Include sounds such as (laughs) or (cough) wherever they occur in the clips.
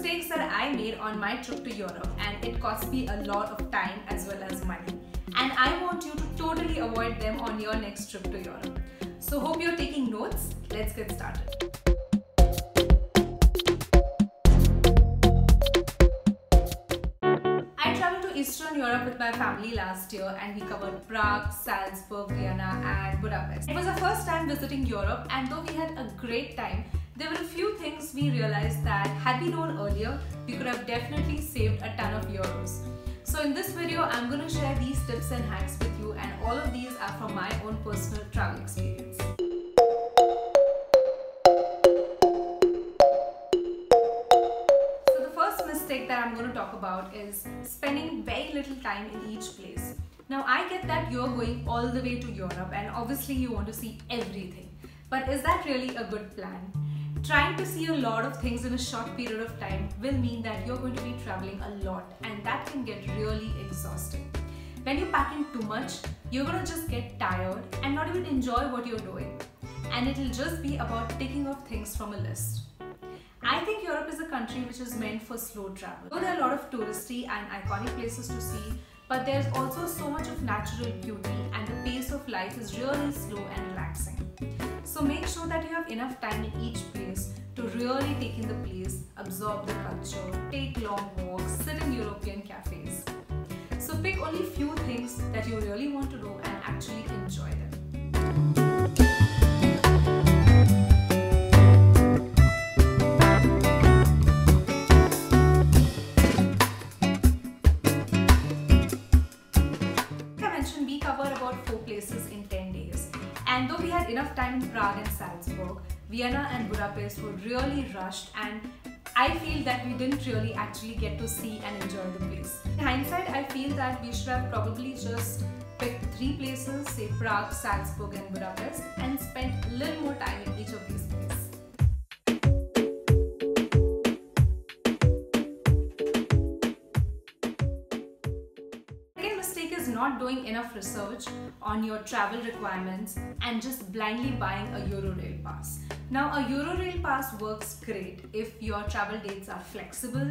mistakes that I made on my trip to Europe and it cost me a lot of time as well as money. And I want you to totally avoid them on your next trip to Europe. So hope you're taking notes. Let's get started. I traveled to Eastern Europe with my family last year and we covered Prague, Salzburg, Vienna and Budapest. It was our first time visiting Europe and though we had a great time, there were a few things we realized that had we known earlier, we could have definitely saved a ton of euros. So in this video, I'm going to share these tips and hacks with you and all of these are from my own personal travel experience. So the first mistake that I'm going to talk about is spending very little time in each place. Now I get that you're going all the way to Europe and obviously you want to see everything. But is that really a good plan? Trying to see a lot of things in a short period of time will mean that you're going to be traveling a lot and that can get really exhausting. When you pack in too much, you're gonna just get tired and not even enjoy what you're doing. And it'll just be about ticking off things from a list. I think Europe is a country which is meant for slow travel. Though there are a lot of touristy and iconic places to see, but there's also so much of natural beauty and the pace of life is really slow and relaxing. So make sure that you have enough time in each place to really take in the place, absorb the culture, take long walks, sit in European cafes. So pick only few things that you really want to do and actually enjoy them. In Salzburg, Vienna and Budapest were really rushed and I feel that we didn't really actually get to see and enjoy the place. In hindsight, I feel that we should have probably just picked three places, say Prague, Salzburg and Budapest and spent not doing enough research on your travel requirements and just blindly buying a Eurorail pass. Now, a Eurorail pass works great if your travel dates are flexible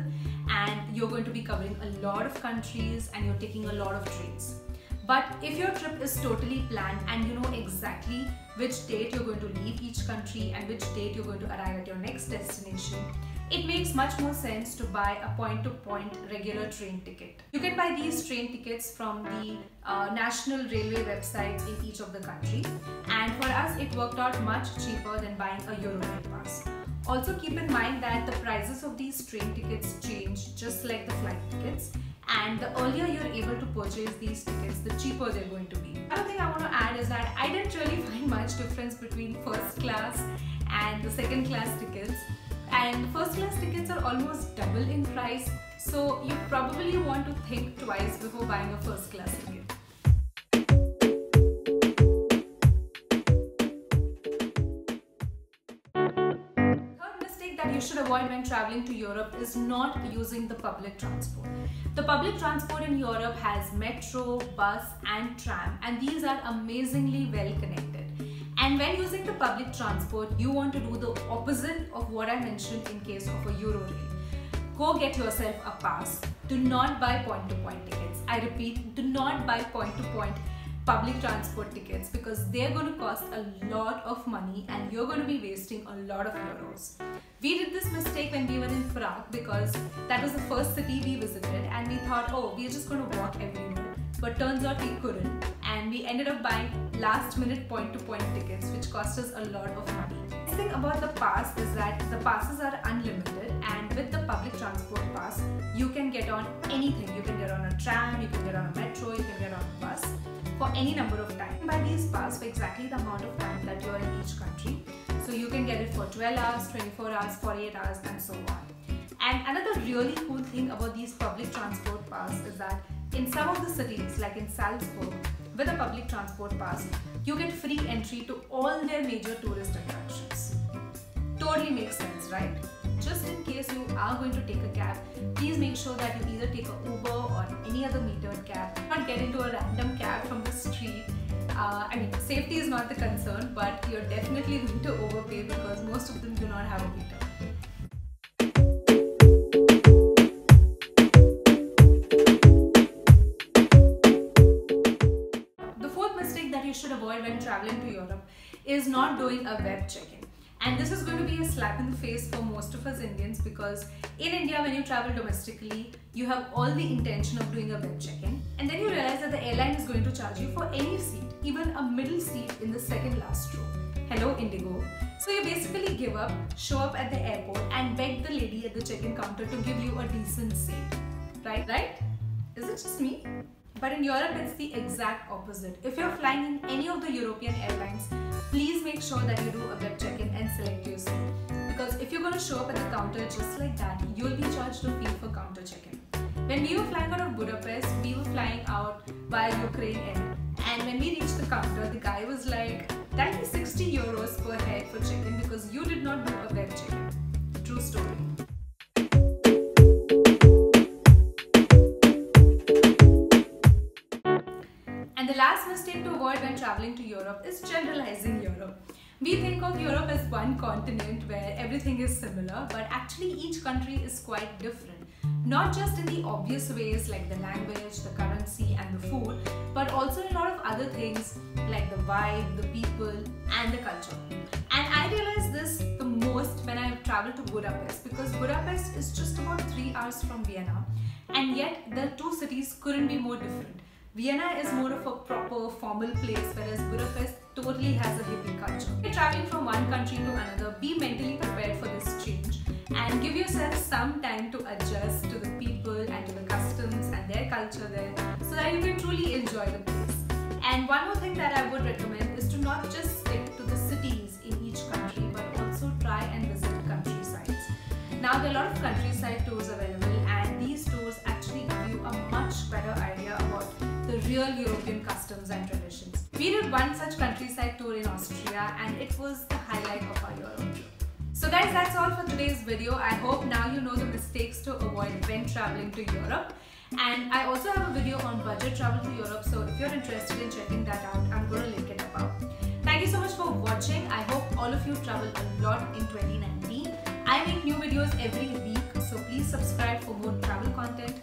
and you're going to be covering a lot of countries and you're taking a lot of trains. But if your trip is totally planned and you know exactly which date you're going to leave each country and which date you're going to arrive at your next destination, it makes much more sense to buy a point to point regular train ticket. You can buy these train tickets from the uh, national railway websites in each of the countries and for us it worked out much cheaper than buying a Eurorail pass. Also keep in mind that the prices of these train tickets change just like the flight tickets and the earlier you're able to purchase these tickets, the cheaper they're going to be. Another thing I want to add is that I didn't really (laughs) find much difference between first class and the second class tickets and first class tickets are almost double in price so you probably want to think twice before buying a first class ticket. Third mistake that you should avoid when traveling to Europe is not using the public transport. The public transport in Europe has metro, bus and tram and these are amazingly well connected. And when using the public transport, you want to do the opposite of what I mentioned in case of a Eurorail. Go get yourself a pass. Do not buy point-to-point tickets. I repeat, do not buy point-to-point public transport tickets because they're going to cost a lot of money and you're going to be wasting a lot of euros. We did this mistake when we were in Prague because that was the first city we visited and we thought, oh, we're just going to walk everywhere. But turns out we couldn't and we ended up buying last minute point to point tickets which cost us a lot of money. The thing about the pass is that the passes are unlimited and with the public transport pass you can get on anything. You can get on a tram, you can get on a metro, you can get on a bus for any number of times. Buy these pass for exactly the amount of time that you are in each country. So you can get it for 12 hours, 24 hours, 48 hours and so on. And another really cool thing about these public transport pass is that in some of the cities like in Salzburg with a public transport pass you get free entry to all their major tourist attractions. Totally makes sense right? Just in case you are going to take a cab, please make sure that you either take a Uber or any other metered cab. Not get into a random cab from the street. Uh, I mean, safety is not the concern, but you're definitely going to overpay because most of them do not have a meter. Doing a web check-in. And this is going to be a slap in the face for most of us Indians because in India, when you travel domestically, you have all the intention of doing a web check-in. And then you realize that the airline is going to charge you for any seat, even a middle seat in the second last row. Hello, Indigo. So you basically give up, show up at the airport and beg the lady at the check-in counter to give you a decent seat. Right? Right? Is it just me? But in Europe, it's the exact opposite. If you're flying in any of the European airlines, please make sure that you do a web check-in and select your seat. Because if you're going to show up at the counter just like that, you'll be charged a fee for counter check-in. When we were flying out of Budapest, we were flying out via Ukraine Air. And when we reached the counter, the guy was like, that is 60 euros per head for check-in because you did not do a web check-in. True story. Last mistake to avoid when traveling to Europe is generalizing Europe. We think of Europe as one continent where everything is similar, but actually each country is quite different. Not just in the obvious ways like the language, the currency, and the food, but also in a lot of other things like the vibe, the people, and the culture. And I realized this the most when I traveled to Budapest because Budapest is just about three hours from Vienna, and yet the two cities couldn't be more different. Vienna is more of a proper formal place, whereas Budapest totally has a hippie culture. If you're traveling from one country to another, be mentally prepared for this change and give yourself some time to adjust to the people and to the customs and their culture there so that you can truly enjoy the place. And one more thing that I would recommend is to not just stick to the cities in each country but also try and visit countrysides. Now, there are a lot of countryside real European customs and traditions. We did one such countryside tour in Austria, and it was the highlight of our Europe trip. So guys, that's all for today's video. I hope now you know the mistakes to avoid when traveling to Europe. And I also have a video on budget travel to Europe, so if you're interested in checking that out, I'm going to link it above. Thank you so much for watching. I hope all of you travel a lot in 2019. I make new videos every week, so please subscribe for more travel content.